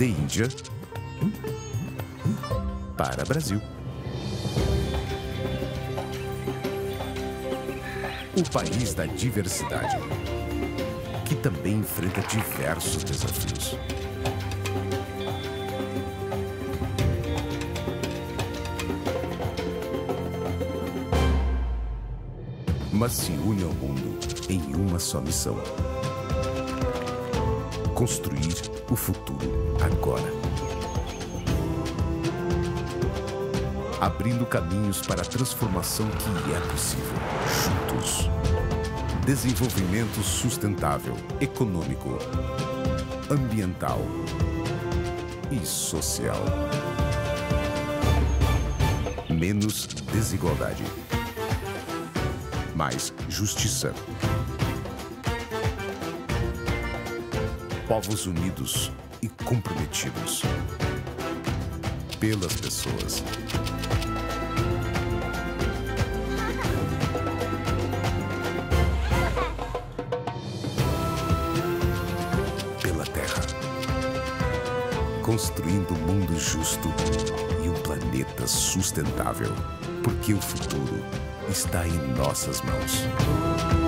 de Índia para Brasil. O país da diversidade, que também enfrenta diversos desafios. Mas se une ao mundo em uma só missão: construir o futuro agora. Abrindo caminhos para a transformação que é possível, juntos. Desenvolvimento sustentável, econômico, ambiental e social. Menos desigualdade. Mais justiça. Povos unidos e comprometidos. Pelas pessoas. Pela Terra. Construindo um mundo justo e um planeta sustentável. Porque o futuro está em nossas mãos.